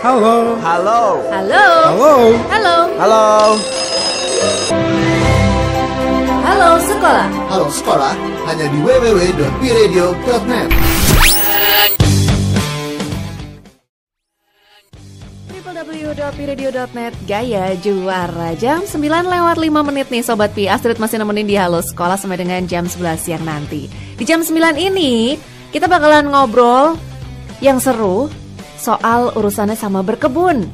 Halo. Halo. Halo. Halo. Halo. Halo. Halo sekolah. Halo sekolah, hanya di www.biradio.net. www.piradio.net Gaya juara Jam 9 lewat 5 menit nih Sobat Pi Astrid masih nemenin di Halo Sekolah sampai dengan jam 11 siang nanti Di jam 9 ini kita bakalan ngobrol yang seru soal urusannya sama berkebun.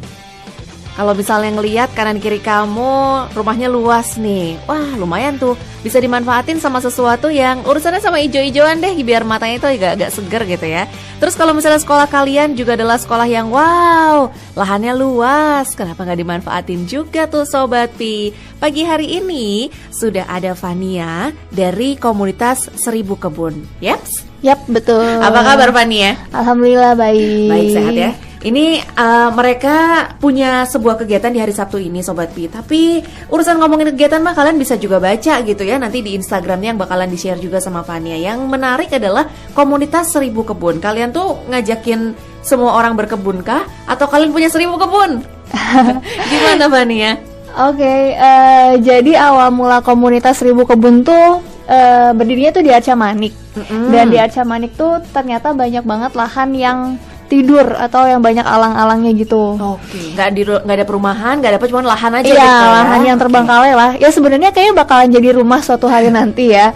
Kalau misalnya ngeliat kanan kiri kamu rumahnya luas nih. Wah lumayan tuh. Bisa dimanfaatin sama sesuatu yang urusannya sama ijo-ijoan deh Biar matanya itu agak, agak seger gitu ya. Terus kalau misalnya sekolah kalian juga adalah sekolah yang wow Lahannya luas. Kenapa nggak dimanfaatin juga tuh Sobat Pi? Pagi hari ini sudah ada Fania dari komunitas Seribu Kebun. Yaps Yap, betul. Apa kabar Fania? Alhamdulillah baik. Baik sehat ya. Ini uh, mereka punya sebuah kegiatan di hari Sabtu ini Sobat Pi Tapi urusan ngomongin kegiatan mah kalian bisa juga baca gitu ya Nanti di Instagramnya yang bakalan di-share juga sama Fania Yang menarik adalah komunitas seribu kebun Kalian tuh ngajakin semua orang berkebun kah? Atau kalian punya seribu kebun? Gimana Fania? Oke, eh, jadi awal mula komunitas Seribu Kebun tuh eh, berdirinya tuh di Arca Manik. Mm-mm. Dan di Arca Manik tuh ternyata banyak banget lahan yang tidur atau yang banyak alang-alangnya gitu. Oke, nggak di nggak ada perumahan, nggak ada apa, cuma lahan aja Iya, gitu ya. lahan yang Oke. terbengkalai lah. Ya sebenarnya kayaknya bakalan jadi rumah suatu hari nanti ya.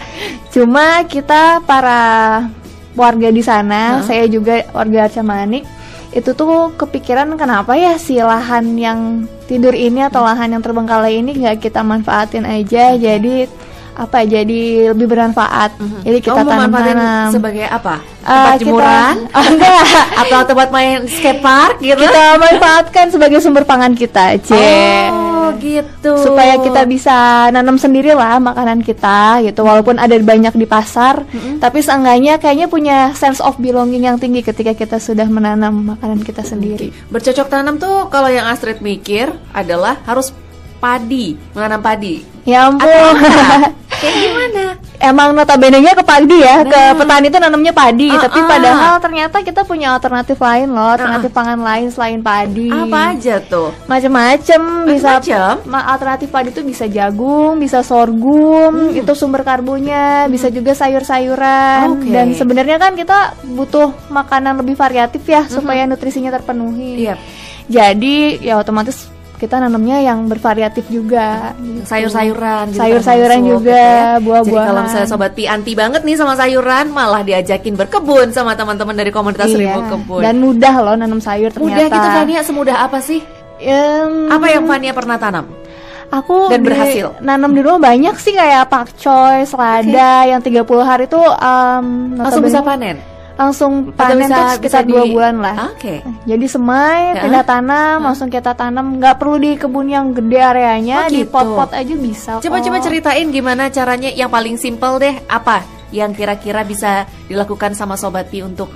Cuma kita para warga di sana, saya juga warga Arca Manik, itu tuh kepikiran kenapa ya si lahan yang tidur ini atau lahan yang terbengkalai ini nggak kita manfaatin aja, jadi apa? Jadi lebih bermanfaat. Jadi kita Kamu memanfaatin tanam-tanam. sebagai apa? Eh, Tempat kita- jemuran? Oh, enggak. Atau tempat main skate park gitu? kita manfaatkan sebagai sumber pangan kita, Cie. Oh gitu. supaya kita bisa nanam sendiri lah makanan kita gitu walaupun ada banyak di pasar tapi seenggaknya kayaknya punya sense of belonging yang tinggi ketika kita sudah menanam makanan kita sendiri bercocok tanam tuh kalau yang Astrid mikir adalah harus padi, menanam padi. ya ampun? Kayak gimana? emang notabene-nya ke padi ya ke Nah. petani itu nanamnya padi Ah, tapi ah. padahal ternyata kita punya alternatif lain loh alternatif pangan lain selain padi Apa aja tuh? macem-macem bisa Macem-macem? ma- alternatif padi itu bisa jagung bisa sorghum itu sumber karbonya bisa juga sayur-sayuran Oke. dan sebenarnya kan kita butuh makanan lebih variatif ya supaya nutrisinya terpenuhi Iya. jadi ya otomatis kita nanamnya yang bervariatif juga gitu. Sayur-sayuran gitu Sayur-sayuran termasuk, juga, gitu ya. buah-buahan. Jadi kalau misalnya sobat pi anti banget nih sama sayuran, malah diajakin berkebun sama teman-teman dari komunitas Iya. Seribu Kebun. dan mudah loh nanam sayur ternyata Mudah gitu Fania, semudah apa sih? Em, Apa yang Fania pernah tanam? Aku Dan di- berhasil? nanam di rumah banyak sih kayak pakcoy, selada yang 30 hari tuh um, Langsung bisa panen? Langsung panen bisa- tuh sekitar bisa dua di- bulan lah. Oke. Jadi semai, Ya. pindah tanam, langsung kita tanam. nggak perlu di kebun yang gede areanya, Oh, di gitu. pot-pot aja bisa. Coba-coba kok. ceritain gimana caranya yang paling simpel deh apa yang kira-kira bisa dilakukan sama sobat pi untuk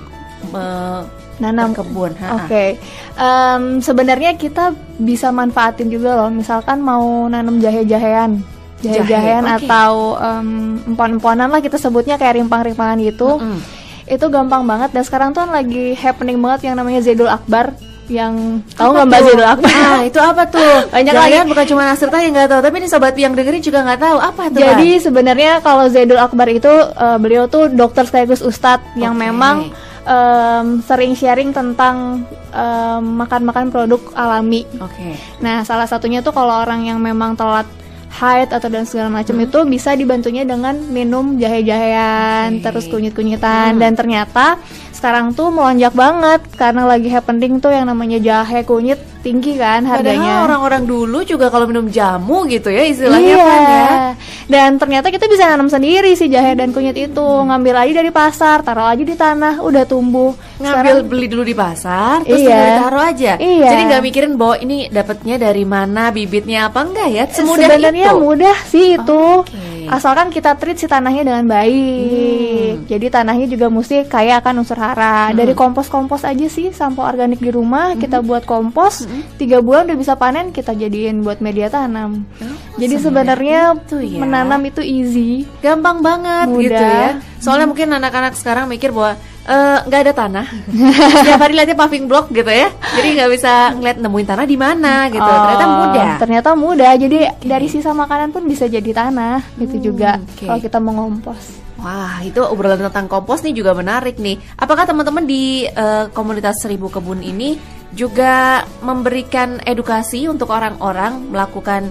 me- nanam. Ha-ha. Oke, Em, sebenarnya kita bisa manfaatin juga loh. Misalkan mau nanam jahe-jahean, jahe-jahean Jahe, oke. atau em, empon-emponan lah kita sebutnya kayak rimpang-rimpangan gitu. Mm-mm. Itu gampang banget dan sekarang tuh lagi happening banget yang namanya Zedul Akbar yang tahu nggak Mbak? Zedul Akbar? Ah, itu apa tuh? Banyak lagi. bukan cuma Nasrita yang nggak tahu, tapi nih sobat yang dengerin juga nggak tahu apa tuh. Jadi sebenarnya kalau Zaidul Akbar itu eh, beliau tuh dokter sekaligus ustadz yang Oke. memang em, sering sharing tentang makan-makan produk alami. Oke. Nah, salah satunya tuh kalau orang yang memang telat haid atau dan segala macam Hmm. itu bisa dibantunya dengan minum jahe-jahean, terus kunyit-kunyitan Hmm. dan ternyata sekarang tuh melonjak banget karena lagi happening tuh yang namanya jahe kunyit tinggi kan Padahal harganya. orang-orang dulu juga kalau minum jamu gitu ya istilahnya iya. kan ya. Dan ternyata kita bisa nanam sendiri si jahe dan kunyit itu, ngambil aja dari pasar, taruh aja di tanah, udah tumbuh. Ngambil Sekarang- beli dulu di pasar, terus Iya. ditaruh aja. Iya. Jadi nggak mikirin bahwa ini dapatnya dari mana, bibitnya apa enggak ya? Semudah Sebenarnya itu. mudah sih itu. Oke. Asalkan kita treat si tanahnya dengan baik. Hmm. Jadi tanahnya juga mesti kaya akan unsur hara. Dari kompos-kompos aja sih, sampah organik di rumah kita Hmm. buat kompos. Tiga bulan udah bisa panen, kita jadiin buat media tanam. Jadi sebenarnya itu ya. menanam itu easy. gampang banget Mudah. gitu ya. Soalnya mungkin anak-anak sekarang mikir bahwa eh, nggak ada tanah. Setiap hari lihatnya paving block gitu ya. Jadi nggak bisa ngeliat nemuin tanah di mana gitu. Oh, Ternyata mudah. Ternyata mudah. Jadi dari sisa makanan pun bisa jadi tanah gitu Hmm, juga oke. kalau kita mengompos. Wah, itu obrolan tentang kompos nih juga menarik nih. Apakah teman-teman di eh, komunitas Seribu Kebun ini juga memberikan edukasi untuk orang-orang melakukan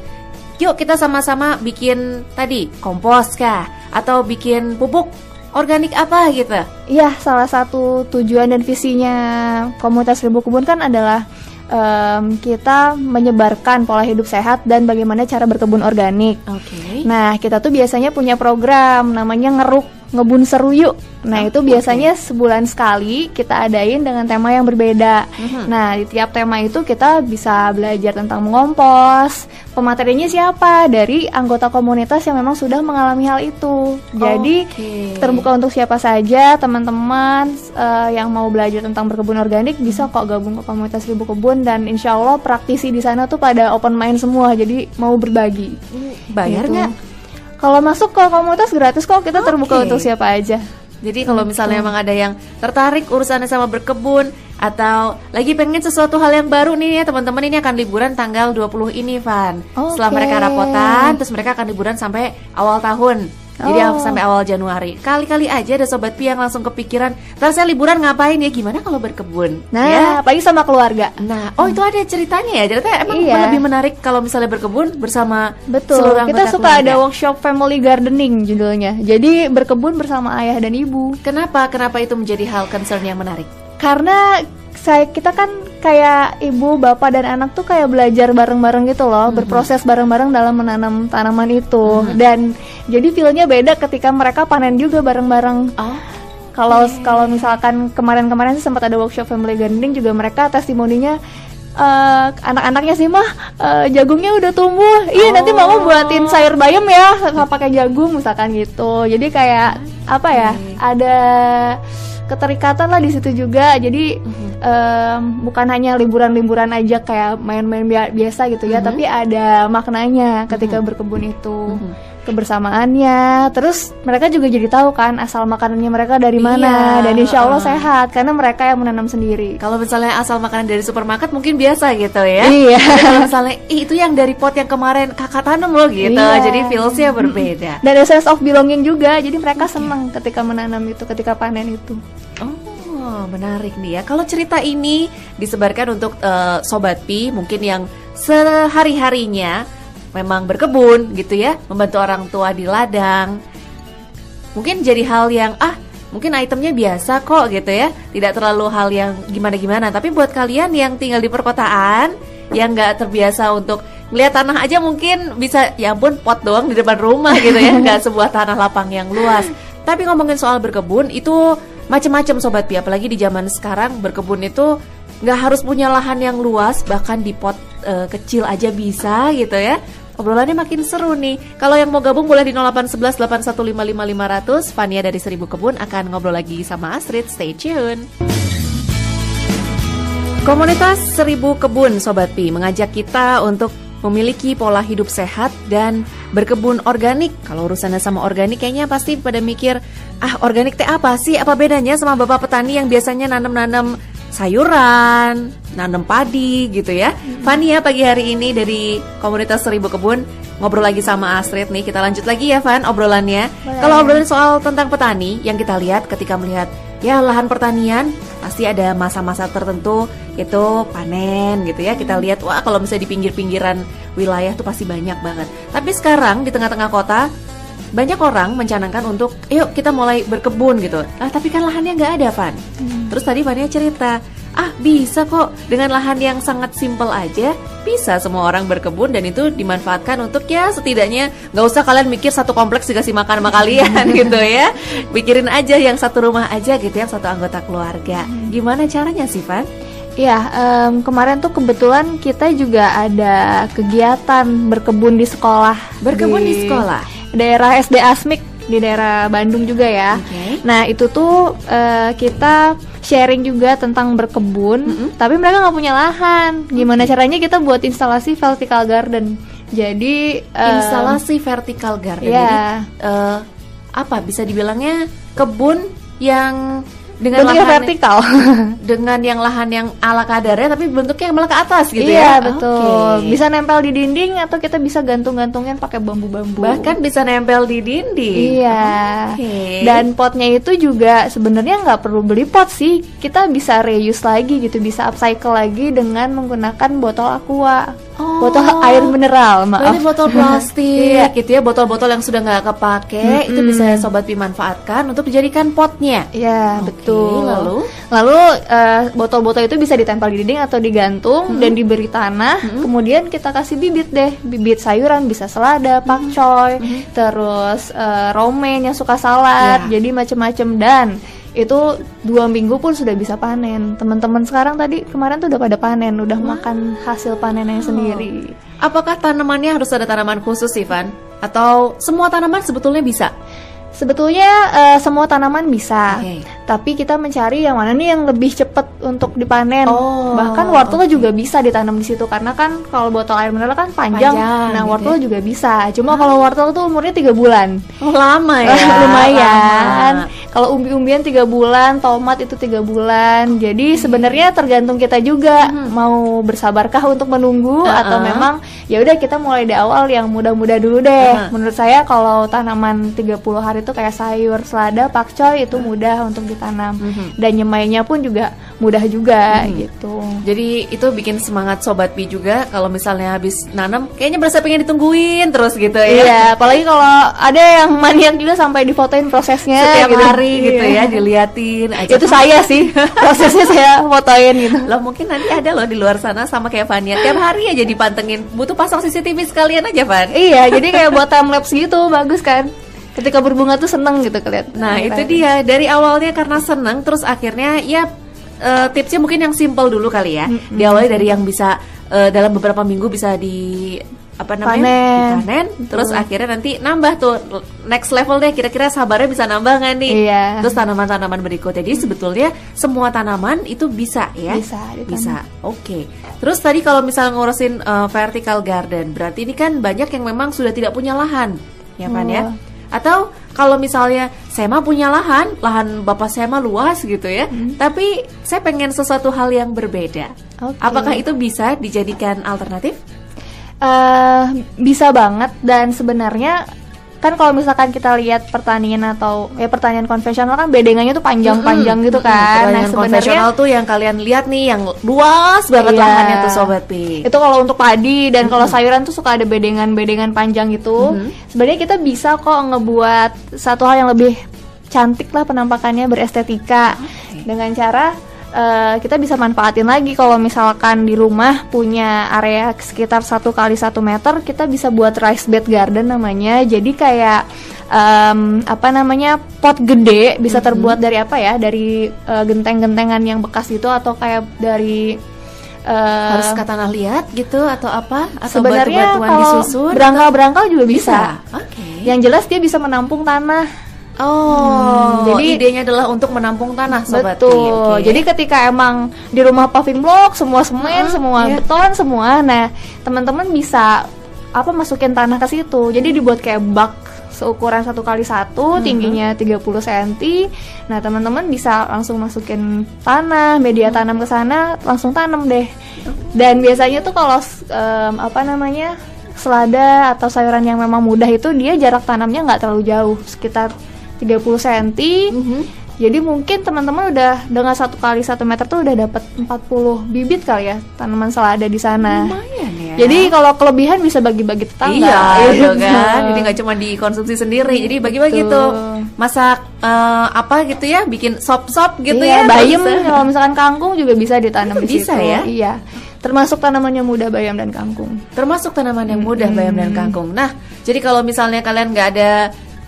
yuk kita sama-sama bikin tadi kompos kah atau bikin pupuk organik apa gitu. Iya, salah satu tujuan dan visinya komunitas Ribu Kebun kan adalah em, kita menyebarkan pola hidup sehat dan bagaimana cara berkebun organik. Oke. Nah, kita tuh biasanya punya program namanya ngeruk ngebun seru yuk. Nah, itu biasanya sebulan sekali kita adain dengan tema yang berbeda. Mhm. Nah, di tiap tema itu kita bisa belajar tentang mengompos. Pematerinya siapa? Dari anggota komunitas yang memang sudah mengalami hal itu. Jadi, terbuka untuk siapa saja, teman-teman eh, yang mau belajar tentang berkebun organik bisa kok gabung ke komunitas Ribu Kebun dan insya Allah praktisi di sana tuh pada open mind semua. Jadi mau berbagi. bayar Gitu. Kalau masuk ke komunitas gratis kok kita terbuka Oke. untuk siapa aja. Jadi kalau misalnya emang ada yang tertarik urusannya sama berkebun atau lagi pengen sesuatu hal yang baru nih ya teman-teman ini akan liburan tanggal 20 ini Van. Setelah Oke. mereka rapotan terus mereka akan liburan sampai awal tahun. Jadi Oh. sampai awal Januari. Kali-kali aja ada sobat pi yang langsung kepikiran, "Ntar saya liburan ngapain ya? Gimana kalau berkebun?" Nah, ya. apalagi sama keluarga. Nah, oh itu ada ceritanya ya. Ceritanya emang Iya. lebih menarik kalau misalnya berkebun bersama Betul. seluruh Kita anggota suka keluarga. ada workshop family gardening judulnya. Jadi berkebun bersama ayah dan ibu. Kenapa? Kenapa itu menjadi hal concern yang menarik? Karena saya kita kan kayak ibu, bapak dan anak tuh kayak belajar bareng-bareng gitu loh, berproses bareng-bareng dalam menanam tanaman itu. Dan jadi feelnya beda ketika mereka panen juga bareng-bareng. Oh, Kalau kalau misalkan kemarin-kemarin sih sempat ada workshop family gardening juga mereka testimoninya eh, anak-anaknya sih mah eh, jagungnya udah tumbuh. Iya nanti mama buatin sayur bayam ya pakai jagung misalkan gitu. Jadi kayak apa ya? Ada keterikatan lah di situ juga. Jadi em, bukan hanya liburan-liburan aja kayak main-main bia- biasa gitu ya, tapi ada maknanya ketika berkebun itu. Kebersamaannya, terus mereka juga jadi tahu kan asal makanannya mereka dari mana Iya, dan insya Allah uh. sehat karena mereka yang menanam sendiri. Kalau misalnya asal makanan dari supermarket mungkin biasa gitu ya. Iya. Tapi kalau misalnya "Ih, itu yang dari pot yang kemarin kakak tanam loh gitu. Iya. Jadi feelsnya berbeda. Dan ada sense of belonging juga, jadi mereka senang ketika menanam itu, ketika panen itu. Oh, menarik nih ya. Kalau cerita ini disebarkan untuk eh, sobat pi mungkin yang sehari-harinya memang berkebun gitu ya, membantu orang tua di ladang. Mungkin jadi hal yang ah mungkin itemnya biasa kok gitu ya, tidak terlalu hal yang gimana-gimana. Tapi buat kalian yang tinggal di perkotaan, yang nggak terbiasa untuk ngeliat tanah aja mungkin bisa ya ampun pot doang di depan rumah gitu ya, nggak sebuah tanah lapang yang luas. Tapi ngomongin soal berkebun itu macam-macam sobat pi, apalagi di zaman sekarang berkebun itu nggak harus punya lahan yang luas, bahkan di pot eh, kecil aja bisa gitu ya. Obrolannya makin seru nih. Kalau yang mau gabung boleh di 0811 8155500. Fania dari Seribu Kebun akan ngobrol lagi sama Astrid. Stay tune. Komunitas Seribu Kebun Sobat Pi mengajak kita untuk memiliki pola hidup sehat dan berkebun organik. Kalau urusannya sama organik kayaknya pasti pada mikir, ah organik teh apa sih? Apa bedanya sama bapak petani yang biasanya nanam-nanam sayuran, nanam padi gitu ya. Fania pagi hari ini dari komunitas Seribu Kebun ngobrol lagi sama Astrid nih. Kita lanjut lagi ya Van obrolannya. Boleh. Kalau obrolan soal tentang petani yang kita lihat ketika melihat ya lahan pertanian pasti ada masa-masa tertentu itu panen gitu ya. Kita lihat wah kalau misalnya di pinggir-pinggiran wilayah tuh pasti banyak banget. Tapi sekarang di tengah-tengah kota banyak orang mencanangkan untuk yuk kita mulai berkebun gitu. Ah tapi kan lahannya nggak ada Van. Terus tadi Vania cerita, ah bisa kok dengan lahan yang sangat simpel aja bisa semua orang berkebun dan itu dimanfaatkan untuk ya setidaknya nggak usah kalian mikir satu kompleks dikasih makan sama kalian gitu ya. Pikirin aja yang satu rumah aja gitu yang satu anggota keluarga. Gimana caranya sih Van? Iya, em, kemarin tuh kebetulan kita juga ada kegiatan berkebun di sekolah. Berkebun di sekolah? Daerah SD Asmik di daerah Bandung juga ya. Oke. Nah itu tuh eh, kita sharing juga tentang berkebun, tapi mereka nggak punya lahan. Gimana caranya kita buat instalasi vertical garden? Jadi em, Instalasi vertical garden. iya. Jadi eh, apa bisa dibilangnya kebun yang dengan bentuknya lahan vertikal. dengan yang lahan yang ala kadarnya tapi bentuknya malah ke atas gitu iya ya. betul. Oke. Bisa nempel di dinding atau kita bisa gantung-gantungin pakai bambu-bambu. bahkan bisa nempel di dinding. Iya. Oke. Dan potnya itu juga sebenarnya nggak perlu beli pot sih. Kita bisa reuse lagi gitu, bisa upcycle lagi dengan menggunakan botol aqua, Oh. botol air mineral. Maaf. Berarti botol plastik Iya. gitu ya, botol-botol yang sudah nggak kepake itu bisa sobat Pi manfaatkan untuk dijadikan potnya. Ya Oke, betul. lalu? lalu eh, botol-botol itu bisa ditempel di dinding atau digantung dan diberi tanah. Kemudian kita kasih bibit deh, bibit sayuran bisa selada, pakcoy, terus eh, romaine yang suka salad, Ya. jadi macem-macem dan itu dua minggu pun sudah bisa panen. Teman-teman sekarang tadi kemarin tuh udah pada panen, udah makan hasil panennya sendiri. Apakah tanamannya harus ada tanaman khusus, Ivan? Atau semua tanaman sebetulnya bisa? Sebetulnya eh, semua tanaman bisa, Oke. tapi kita mencari yang mana nih yang lebih cepat untuk dipanen. Oh, Bahkan wortel juga bisa ditanam di situ karena kan kalau botol air mineral kan panjang, Panjang, nah gitu wortel juga bisa. Cuma kalau wortel tuh umurnya tiga bulan, Oh, lama ya. lumayan. Kalau umbi-umbian tiga bulan, tomat itu tiga bulan. Jadi sebenarnya tergantung kita juga mau bersabarkah untuk menunggu atau Uh-uh. memang ya udah kita mulai di awal yang mudah-mudah dulu deh. Uh-huh. Menurut saya kalau tanaman 30 hari itu kayak sayur, selada, pakcoy itu mudah untuk ditanam. Dan nyemainya pun juga mudah juga gitu. Jadi itu bikin semangat sobat Pi juga kalau misalnya habis nanam kayaknya berasa pengen ditungguin terus gitu ya. Iya, apalagi kalau ada yang maniak juga sampai difotoin prosesnya Setiap gitu. hari gitu Iya. ya diliatin aja. Itu saya sih, prosesnya saya fotoin gitu. Loh mungkin nanti ada loh di luar sana sama kayak Vania Tiap hari aja dipantengin Butuh pasang CCTV sekalian aja Van Iya, jadi kayak buat time lapse gitu bagus kan. Ketika berbunga tuh seneng gitu kelihat. Nah itu dia. Dari awalnya karena seneng Terus akhirnya ya eh, Tipsnya mungkin yang simple dulu kali ya. Diawali dari yang bisa eh, Dalam beberapa minggu bisa di apa namanya? Panen. dipanen. Terus akhirnya nanti nambah tuh. Next level deh kira-kira sabarnya bisa nambah nggak nih? Iya. terus tanaman-tanaman berikutnya. Jadi sebetulnya semua tanaman itu bisa ya? Bisa ditanam. bisa. Oke. Terus tadi kalau misalnya ngurusin eh, vertical garden berarti ini kan banyak yang memang sudah tidak punya lahan ya kan ya? Oh. Atau kalau misalnya saya mah punya lahan lahan bapak saya mah luas gitu ya. Tapi saya pengen sesuatu hal yang berbeda. Oke. apakah itu bisa dijadikan alternatif? Eh, bisa banget dan sebenarnya kan kalau misalkan kita lihat pertanian atau ya pertanian konvensional kan bedengannya tuh panjang-panjang gitu kan. Pertanian konvensional tuh yang kalian lihat nih yang luas banget Iya. lahannya tuh sobat Pi. itu kalau untuk padi dan kalau sayuran tuh suka ada bedengan-bedengan panjang gitu. Sebenarnya kita bisa kok ngebuat satu hal yang lebih cantik lah penampakannya berestetika dengan cara eh, kita bisa manfaatin lagi kalau misalkan di rumah punya area sekitar satu kali satu meter kita bisa buat rice bed garden namanya jadi kayak em, apa namanya pot gede bisa terbuat dari apa ya dari eh, genteng-gentengan yang bekas itu atau kayak dari eh, Harus ke tanah liat gitu atau apa? Atau Sebenarnya batu-batuan kalau disusun? berangkal-berangkal juga bisa. bisa. Oke. Yang jelas dia bisa menampung tanah. Oh, jadi- jadi idenya adalah untuk menampung tanah sobat. Betul. Oke. Jadi ketika emang di rumah paving block semua semen, semua iya. beton, semua. Nah, teman-teman bisa apa masukin tanah ke situ. Jadi dibuat kayak bak seukuran satu kali satu, tingginya 30 cm. Nah, teman-teman bisa langsung masukin tanah, media tanam ke sana, langsung tanam deh. Dan biasanya tuh kalau em, apa namanya selada atau sayuran yang memang mudah itu dia jarak tanamnya nggak terlalu jauh, sekitar 30 cm. Mhm. Jadi mungkin teman-teman udah dengan satu kali satu meter tuh udah dapat 40 bibit kali ya tanaman selada di sana. lumayan ya. Jadi kalau kelebihan bisa bagi-bagi tetangga. Iya, gitu Gitu. kan. Jadi nggak cuma dikonsumsi sendiri, jadi bagi-bagi Betul. tuh. Masak eh, apa gitu ya, bikin sop-sop gitu iya, ya. bayam bisa. kalau misalkan kangkung juga bisa ditanam di Bisa situ. ya? Iya. Termasuk tanamannya mudah bayam dan kangkung. termasuk tanaman yang mudah bayam dan kangkung. Nah, jadi kalau misalnya kalian nggak ada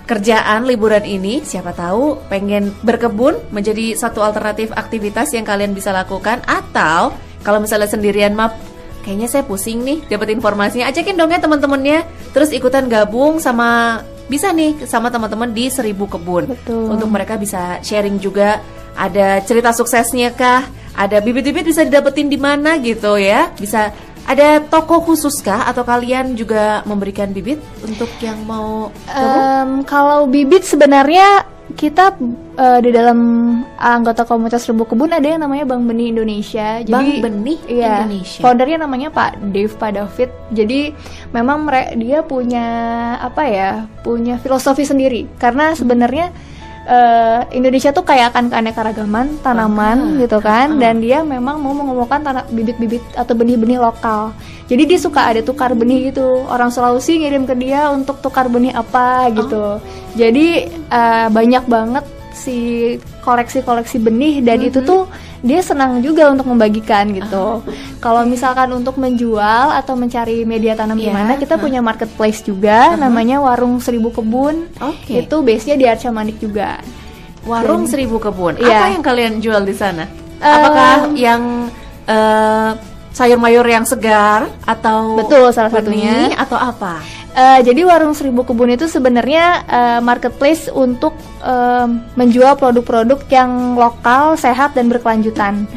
kerjaan liburan ini, siapa tahu pengen berkebun menjadi satu alternatif aktivitas yang kalian bisa lakukan. Atau kalau misalnya sendirian map kayaknya saya pusing nih dapat informasinya. Ajakin dong ya teman-temannya. Terus ikutan gabung sama bisa nih sama teman-teman di seribu kebun. Betul. untuk mereka bisa sharing juga ada cerita suksesnya kah? Ada bibit-bibit bisa didapetin di mana gitu ya. Bisa ada toko khusus kah atau kalian juga memberikan bibit untuk yang mau? Em, kalau bibit sebenarnya kita eh, di dalam anggota komunitas Seribu Kebun ada yang namanya Bank Benih Indonesia. Bank Benih iya, Indonesia. Foundernya namanya Pak Dave Pak David. Jadi memang dia punya apa ya? Punya filosofi sendiri. Karena sebenarnya eh, Indonesia tuh kayak akan keanekaragaman tanaman gitu kan ah. dan dia memang mau mengumpulkan tanah bibit-bibit atau benih-benih lokal. Jadi dia suka ada tukar benih gitu. Orang Sulawesi ngirim ke dia untuk tukar benih apa gitu. Jadi eh, banyak banget si koleksi-koleksi benih dan itu tuh dia senang juga untuk membagikan gitu. Kalau misalkan untuk menjual atau mencari media tanam di Iya, mana kita punya marketplace juga namanya Warung Seribu Kebun. Oke. Itu base-nya di Arca Manik juga. Warung Seribu Kebun. Iya. Apa yang kalian jual di sana? Eh, Apakah yang eh, sayur mayur yang segar atau Betul, salah benih satunya. atau apa? Eh, jadi warung Seribu Kebun itu sebenarnya eh, marketplace untuk eh, menjual produk-produk yang lokal, sehat dan berkelanjutan.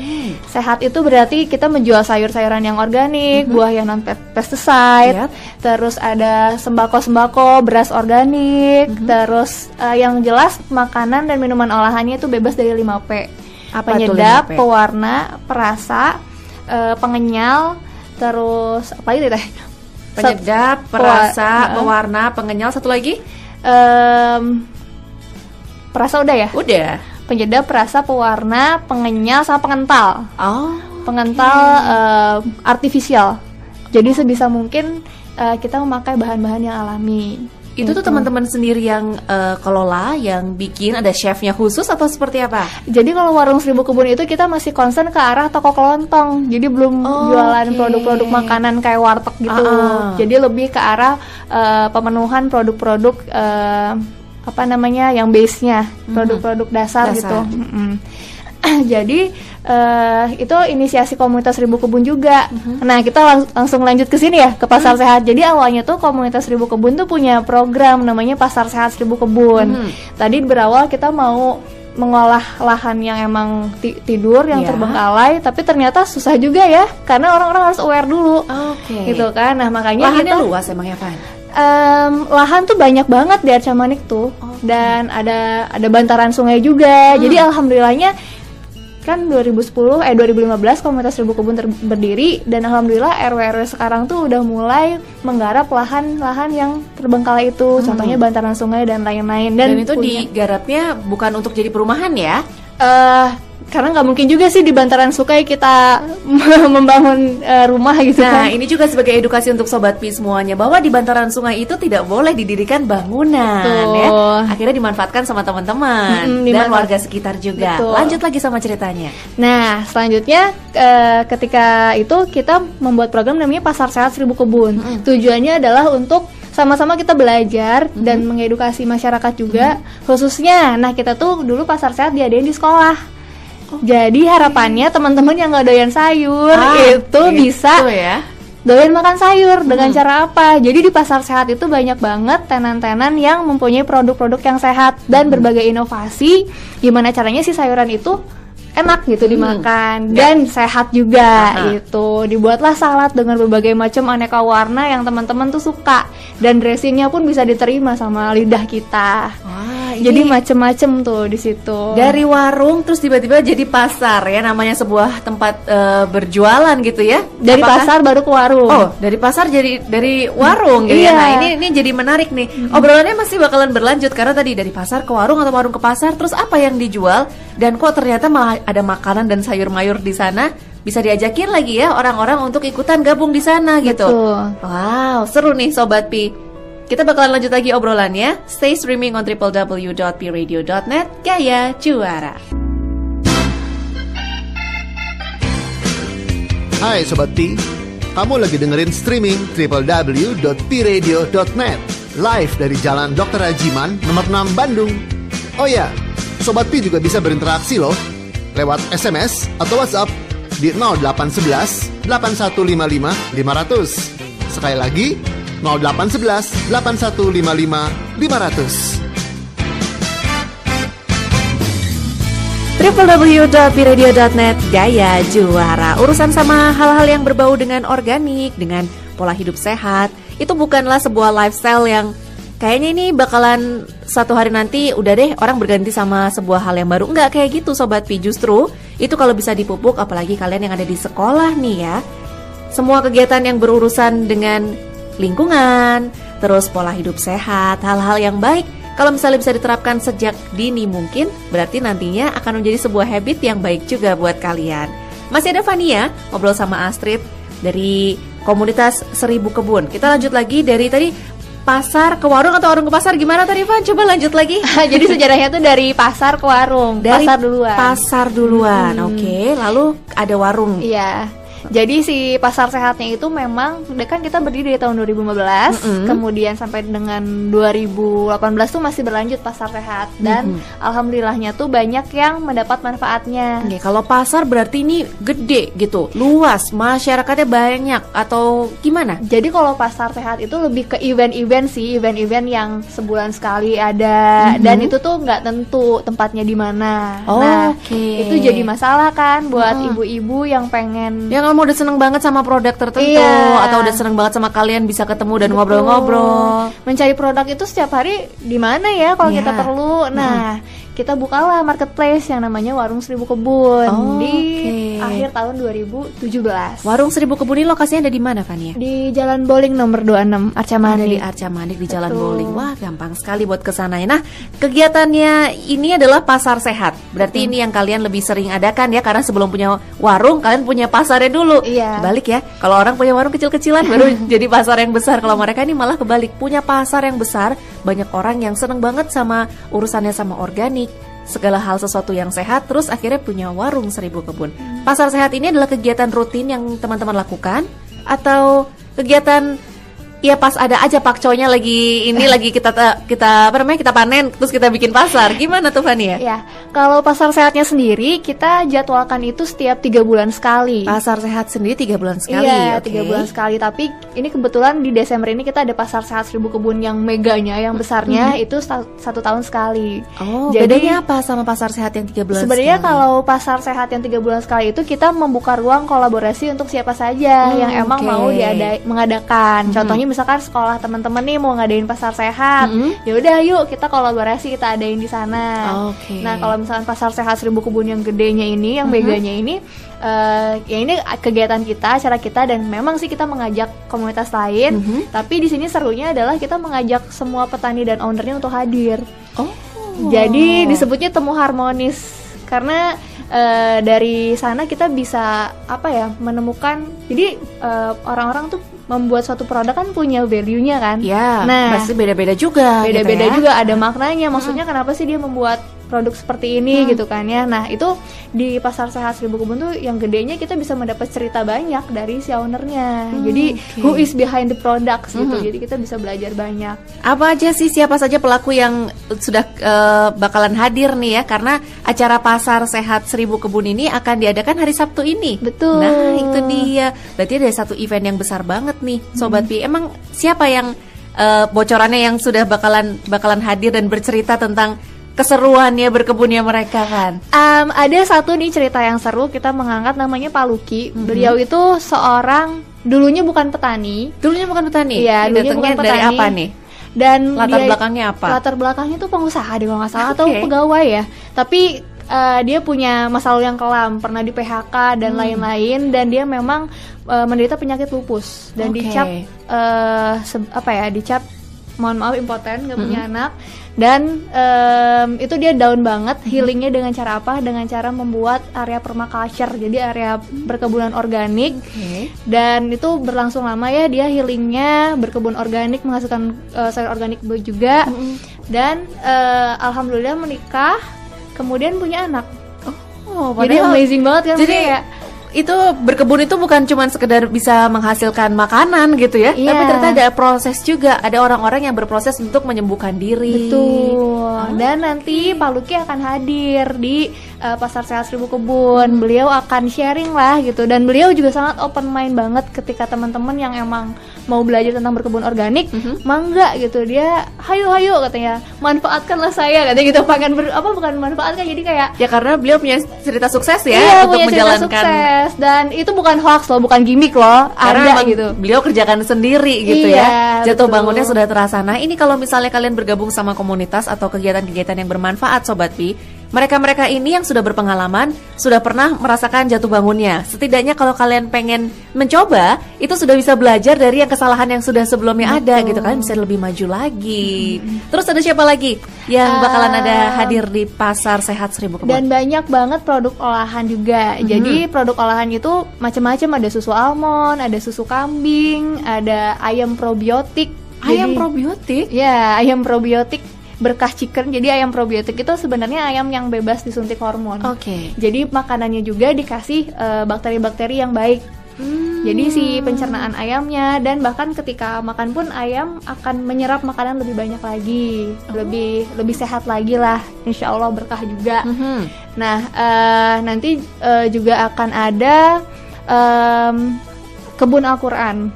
Sehat itu berarti kita menjual sayur-sayuran yang organik, buah yang non pesticide, Yap. terus ada sembako-sembako, beras organik, terus eh, yang jelas makanan dan minuman olahannya itu bebas dari 5P. Apa itu Penyedap, 5P? pewarna, perasa, eh, pengenyal, terus apa lagi teh? Penyedap, perasa, pewarna, pengenyal, satu lagi? Em, perasa udah ya? Udah. Penyedap, perasa, pewarna, pengenyal, sama pengental. Oh. Pengental em, artifisial. Jadi sebisa mungkin eh, kita memakai bahan-bahan yang alami. Itu tuh teman-teman sendiri yang eh, kelola, yang bikin ada chefnya khusus atau seperti apa? Jadi kalau warung Seribu Kebun itu kita masih concern ke arah toko kelontong. Jadi belum Oh, jualan produk-produk makanan kayak warteg gitu. Ah. Jadi lebih ke arah eh, pemenuhan produk-produk eh, apa namanya yang base-nya, produk-produk dasar. Dasar. gitu. Jadi eh, itu inisiasi komunitas Seribu Kebun juga. Mhm. Nah kita lang- langsung lanjut ke sini ya ke pasar sehat. Jadi awalnya tuh komunitas Seribu Kebun tuh punya program namanya Pasar Sehat Seribu Kebun. Mhm. Tadi berawal kita mau mengolah lahan yang emang ti- tidur yang Ya. terbengkalai, tapi ternyata susah juga ya karena orang-orang harus aware dulu. Oke. Gitu kan. Nah, makanya Lahannya kita luas emang ya, Van? Em, lahan tuh banyak banget di Arca Manik tuh dan ada ada bantaran sungai juga Hmm. jadi alhamdulillahnya kan 2010 eh 2015 komunitas Seribu Kebun ter- berdiri dan alhamdulillah RW RW sekarang tuh udah mulai menggarap lahan-lahan yang terbengkalai itu contohnya bantaran sungai dan lain-lain Hmm. Dan, dan, itu punya- digarapnya bukan untuk jadi perumahan ya? eh karena nggak mungkin juga sih di bantaran sungai kita membangun eh, rumah gitu Nah, kan ini juga sebagai edukasi untuk sobat Pi semuanya bahwa di bantaran sungai itu tidak boleh didirikan bangunan Betul. ya. Akhirnya dimanfaatkan sama teman-teman Mm-mm, dan dimanfaat- warga sekitar juga. Betul. Lanjut lagi sama ceritanya. Nah, selanjutnya eh, ketika itu kita membuat program namanya Pasar Sehat Seribu Kebun. Tujuannya adalah untuk sama-sama kita belajar dan mengedukasi masyarakat juga, khususnya. Nah, kita tuh dulu Pasar Sehat diadain di sekolah. Jadi harapannya teman-teman yang nggak doyan sayur Ah, itu gitu bisa ya. doyan makan sayur dengan cara apa? Jadi di pasar sehat itu banyak banget tenan-tenan yang mempunyai produk-produk yang sehat dan berbagai inovasi. Gimana caranya si sayuran itu enak gitu dimakan dan sehat juga Aha. gitu. Dibuatlah salad dengan berbagai macam aneka warna yang teman-teman tuh suka dan dressingnya pun bisa diterima sama lidah kita. Wah, Jadi macem-macem tuh di situ. dari warung terus tiba-tiba jadi pasar ya namanya sebuah tempat eh, berjualan gitu ya. dari Apakah- pasar baru ke warung. Oh, dari pasar jadi dari warung gitu Iya. ya. Nah, ini ini jadi menarik nih. Obrolannya masih bakalan berlanjut karena tadi dari pasar ke warung atau warung ke pasar, terus apa yang dijual dan kok ternyata malah ada makanan dan sayur mayur di sana. Bisa diajakin lagi ya orang-orang untuk ikutan gabung di sana gitu. Betul. Wow, seru nih sobat Pi. Kita bakalan lanjut lagi obrolannya. Stay streaming on www.pradio.net. Gaya juara. Hai Sobat Pi, kamu lagi dengerin streaming www.piradio.net Live dari Jalan Dr. Rajiman, nomor 6 Bandung Oh ya, Sobat Pi juga bisa berinteraksi loh Lewat SMS atau WhatsApp di 0811 8155 500 Sekali lagi, 0811 8155 500 www.piradio.net Gaya Juara. Urusan sama hal-hal yang berbau dengan organik Dengan pola hidup sehat Itu bukanlah sebuah lifestyle yang kayaknya ini bakalan satu hari nanti udah deh orang berganti sama sebuah hal yang baru. Enggak kayak gitu Sobat Pi, justru itu kalau bisa dipupuk apalagi kalian yang ada di sekolah nih ya. Semua kegiatan yang berurusan dengan lingkungan, terus pola hidup sehat, hal-hal yang baik kalau misalnya bisa diterapkan sejak dini mungkin berarti nantinya akan menjadi sebuah habit yang baik juga buat kalian. Masih ada Fania ngobrol sama Astrid dari komunitas Seribu Kebun. Kita lanjut lagi dari tadi pasar ke warung atau warung ke pasar gimana tadi Van? Coba lanjut lagi. Jadi sejarahnya tuh dari pasar ke warung. Dari pasar duluan. Pasar duluan. Hmm. Oke, okay. lalu ada warung. Iya. Jadi si pasar sehatnya itu memang kan kita berdiri dari tahun 2015, mm -hmm. kemudian sampai dengan 2018 tuh masih berlanjut pasar sehat dan mm -hmm. alhamdulillahnya tuh banyak yang mendapat manfaatnya. Oke, kalau pasar berarti ini gede gitu, luas, masyarakatnya banyak atau gimana? Jadi kalau pasar sehat itu lebih ke event-event sih, event-event yang sebulan sekali ada mm -hmm. dan itu tuh nggak tentu tempatnya di mana. Oh, nah, okay. itu jadi masalah kan buat ibu-ibu yang pengen yang kamu udah seneng banget sama produk tertentu iya. atau udah seneng banget sama kalian bisa ketemu dan ngobrol-ngobrol. Mencari produk itu setiap hari di mana ya kalau yeah. kita perlu. Nah, hmm kita bukalah marketplace yang namanya Warung Seribu Kebun oh, di okay. akhir tahun 2017. Warung Seribu Kebun ini lokasinya ada di mana, Fania? Di Jalan Bowling nomor 26 Arca Manik. Di Arca Manik di Jalan Betul. Bowling. Wah, gampang sekali buat ke sana. Nah, kegiatannya ini adalah pasar sehat. Berarti hmm. ini yang kalian lebih sering adakan ya karena sebelum punya warung kalian punya pasarnya dulu. Iya. Balik ya. Kalau orang punya warung kecil-kecilan baru jadi pasar yang besar. Kalau mereka ini malah kebalik, punya pasar yang besar, banyak orang yang seneng banget sama urusannya sama organik segala hal sesuatu yang sehat terus akhirnya punya warung seribu kebun. Pasar sehat ini adalah kegiatan rutin yang teman-teman lakukan atau kegiatan Iya pas ada aja pakcoynya lagi ini lagi kita kita apa namanya kita panen terus kita bikin pasar gimana tuh Fania? Ya kalau pasar sehatnya sendiri kita jadwalkan itu setiap tiga bulan sekali. Pasar sehat sendiri tiga bulan sekali. Iya tiga okay. bulan sekali tapi ini kebetulan di Desember ini kita ada pasar sehat seribu kebun yang meganya yang besarnya hmm. itu satu tahun sekali. Oh jadi bedanya apa sama pasar sehat yang tiga bulan? Sebenarnya kalau pasar sehat yang tiga bulan sekali itu kita membuka ruang kolaborasi untuk siapa saja hmm, yang emang okay. mau diada mengadakan. Hmm. Contohnya misalkan sekolah teman-teman nih mau ngadain pasar sehat, mm -hmm. ya udah yuk kita kolaborasi kita adain di sana. Okay. Nah kalau misalnya pasar sehat seribu kebun yang gedenya ini, yang mm -hmm. meganya ini, uh, ya ini kegiatan kita, acara kita dan memang sih kita mengajak komunitas lain. Mm -hmm. Tapi di sini serunya adalah kita mengajak semua petani dan ownernya untuk hadir. Oh. Jadi disebutnya temu harmonis karena uh, dari sana kita bisa apa ya menemukan jadi uh, orang-orang tuh membuat suatu produk kan punya value-nya kan. Ya. Nah, pasti beda-beda juga. Beda-beda gitu ya? juga ada maknanya. Maksudnya hmm. kenapa sih dia membuat produk seperti ini hmm. gitu kan ya. Nah, itu di pasar sehat Seribu Kebun tuh yang gedenya kita bisa mendapat cerita banyak dari si ownernya. Hmm, Jadi okay. who is behind the products gitu. Hmm. Jadi kita bisa belajar banyak. Apa aja sih siapa saja pelaku yang sudah uh, bakalan hadir nih ya karena acara pasar sehat Seribu Kebun ini akan diadakan hari Sabtu ini. Betul. Nah, itu dia. Berarti ada satu event yang besar banget nih sobat hmm. Pi. Emang siapa yang uh, bocorannya yang sudah bakalan bakalan hadir dan bercerita tentang keseruannya berkebunnya mereka kan. Um, ada satu nih cerita yang seru kita mengangkat namanya Pak Luki. Mm-hmm. Beliau itu seorang dulunya bukan petani. Dulunya bukan petani. Iya, dulunya bukan petani. Dari apa nih? Dan latar dia, belakangnya apa? Latar belakangnya tuh pengusaha di kalau nggak salah okay. atau pegawai ya. Tapi uh, dia punya masa lalu yang kelam, pernah di PHK dan hmm. lain-lain dan dia memang uh, menderita penyakit lupus dan okay. dicap uh, apa ya, dicap mohon maaf impoten gak punya mm-hmm. anak dan um, itu dia down banget healingnya dengan cara apa dengan cara membuat area permaculture jadi area berkebunan organik okay. dan itu berlangsung lama ya dia healingnya berkebun organik menghasilkan uh, sayur organik juga mm-hmm. dan uh, alhamdulillah menikah kemudian punya anak oh jadi amazing banget kan jadi kayak itu berkebun itu bukan cuma sekedar bisa menghasilkan makanan gitu ya, yeah. tapi ternyata ada proses juga. Ada orang-orang yang berproses untuk menyembuhkan diri. Betul. Oh. Dan nanti Pak Luki akan hadir di uh, Pasar Sehat Seribu Kebun. Beliau akan sharing lah gitu dan beliau juga sangat open mind banget ketika teman-teman yang emang mau belajar tentang berkebun organik, Mhm. mangga gitu dia, hayo hayo katanya, manfaatkanlah saya katanya gitu, pengen ber, apa bukan manfaatkan jadi kayak Ya karena beliau punya cerita sukses ya iya, untuk punya cerita menjalankan sukses dan itu bukan hoax loh, bukan gimmick loh, karena ada gitu. beliau kerjakan sendiri gitu Iya, ya. Jatuh betul. bangunnya sudah terasa. Nah, ini kalau misalnya kalian bergabung sama komunitas atau kegiatan-kegiatan yang bermanfaat sobat Pi, mereka-mereka ini yang sudah berpengalaman sudah pernah merasakan jatuh bangunnya. Setidaknya kalau kalian pengen mencoba, itu sudah bisa belajar dari yang kesalahan yang sudah sebelumnya ada gitu kan, bisa lebih maju lagi. Terus ada siapa lagi yang bakalan ada hadir di pasar sehat seribu kebun? Dan banyak banget produk olahan juga. Mhm. Jadi produk olahan itu macam-macam ada susu almond, ada susu kambing, ada ayam probiotik. Ayam Jadi- probiotik. Ya, ayam probiotik berkah chicken. Jadi ayam probiotik itu sebenarnya ayam yang bebas disuntik hormon. Oke. Jadi makanannya juga dikasih eh, bakteri-bakteri yang baik. Hmm. Jadi si pencernaan ayamnya dan bahkan ketika makan pun ayam akan menyerap makanan lebih banyak lagi, lebih lebih sehat lagi lah. Insya Allah berkah juga. Mhm. Nah, eh, nanti eh, juga akan ada em, kebun Al-Quran.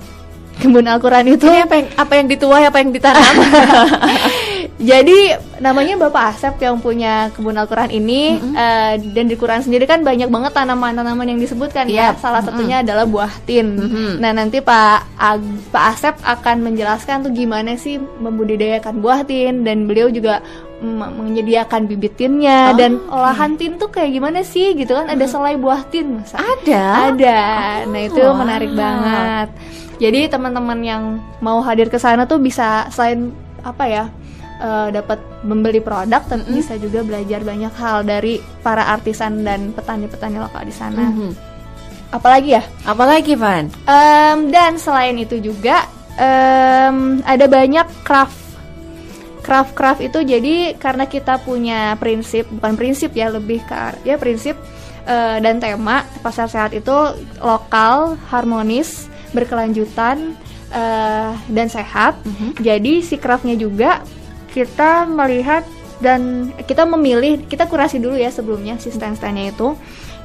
Kebun Al-Quran itu Ini apa yang apa yang dituai apa yang ditanam? jadi namanya Bapak Asep yang punya kebun Al-Quran ini eh, dan di Quran sendiri kan banyak banget tanaman-tanaman yang disebutkan ya. Yap. Salah satunya adalah buah tin. Mhm. Nah, nanti Pak Ag- Pak Asep akan menjelaskan tuh gimana sih membudidayakan buah tin dan beliau juga menyediakan bibit tinnya Oh, dan olahan tin tuh kayak gimana sih gitu kan ada selai buah tin masa Ada. ada. Nah, itu wow. menarik banget. Jadi teman-teman yang mau hadir ke sana tuh bisa selain apa ya? Eh, dapat membeli produk tapi bisa juga belajar banyak hal dari para artisan dan petani-petani lokal di sana. Mhm. Apalagi ya? Apalagi Van? Em, dan selain itu juga em, ada banyak craft craft craft itu jadi karena kita punya prinsip bukan prinsip ya lebih ke ya prinsip eh, dan tema pasar sehat itu lokal harmonis berkelanjutan eh, dan sehat jadi si craftnya juga kita melihat dan kita memilih kita kurasi dulu ya sebelumnya si stand-standnya itu.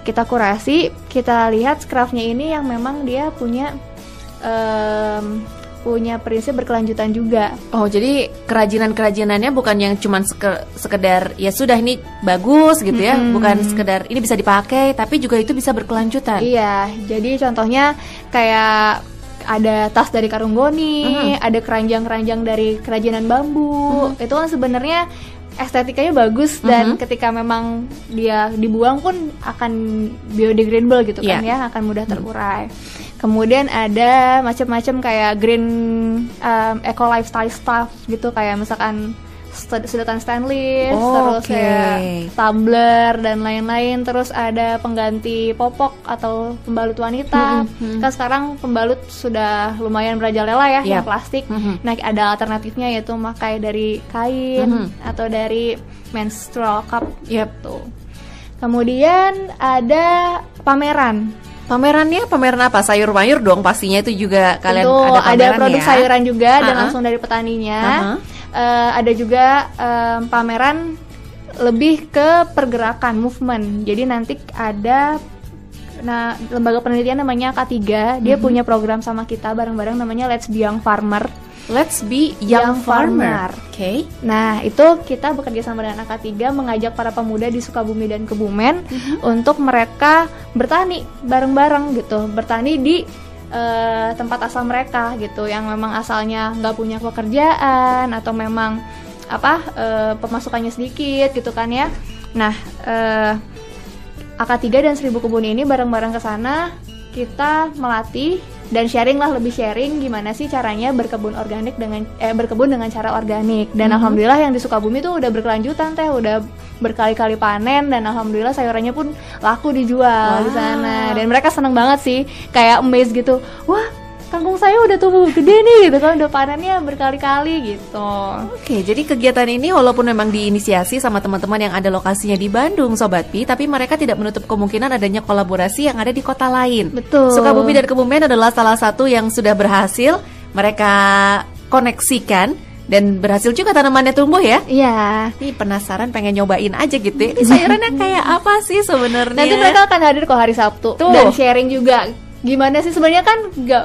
Kita kurasi kita lihat craftnya ini yang memang dia punya em, punya prinsip berkelanjutan juga. Oh jadi kerajinan-kerajinannya bukan yang cuman seke- sekedar ya sudah ini bagus gitu ya, bukan sekedar ini bisa dipakai, tapi juga itu bisa berkelanjutan. Iya, jadi contohnya kayak ada tas dari karung goni, Mhm. ada keranjang-keranjang dari kerajinan bambu. Itu kan sebenarnya estetikanya bagus dan Mhm. ketika memang dia dibuang pun akan biodegradable gitu kan Iya. ya, akan mudah terurai. Kemudian ada macam-macam kayak green um, eco lifestyle stuff gitu kayak misalkan sedotan stainless, Oh, terus oke. kayak tumbler dan lain-lain terus ada pengganti popok atau pembalut wanita Mhm, mhm. kan sekarang pembalut sudah lumayan merajalela ya yang Yap. plastik Mhm. nah ada alternatifnya yaitu memakai dari kain Mhm. atau dari menstrual cup Yap. gitu kemudian ada pameran Pamerannya pameran apa? Sayur mayur dong pastinya itu juga kalian Tentu ada ada, pameran produk ya? sayuran juga dan Uh-uh. langsung dari petaninya Uh-huh. Eh, ada juga em, pameran lebih ke pergerakan movement jadi nanti ada nah lembaga penelitian namanya K3 dia Mhm. punya program sama kita bareng-bareng namanya Let's Be Young Farmer Let's be young, Young farmer. farmer. Oke. Nah, itu kita bekerja sama dengan AK3 mengajak para pemuda di Sukabumi dan Kebumen untuk mereka bertani bareng-bareng gitu, bertani di eh, tempat asal mereka gitu, yang memang asalnya nggak punya pekerjaan atau memang apa eh, pemasukannya sedikit gitu kan ya. Nah, eh, AK3 dan Seribu Kebun ini bareng-bareng ke sana kita melatih dan sharing lah lebih sharing gimana sih caranya berkebun organik dengan eh berkebun dengan cara organik. Dan alhamdulillah yang di Sukabumi tuh udah berkelanjutan teh. Udah berkali-kali panen dan alhamdulillah sayurannya pun laku dijual di sana. Dan mereka seneng banget sih kayak amazed gitu. Wah kangkung saya udah tumbuh gede nih gitu kan udah panennya berkali-kali gitu Oke, jadi kegiatan ini walaupun memang diinisiasi sama teman-teman yang ada lokasinya di Bandung, Sobat Pi, tapi mereka tidak menutup kemungkinan adanya kolaborasi yang ada di kota lain. Betul. Sukabumi dan Kebumen adalah salah satu yang sudah berhasil mereka koneksikan dan berhasil juga tanamannya tumbuh ya. iya Ini penasaran pengen nyobain aja gitu. ya. Ini sayurannya kayak apa sih sebenarnya? Nanti mereka akan hadir kok hari Sabtu Tuh. dan sharing juga gimana sih sebenarnya kan nggak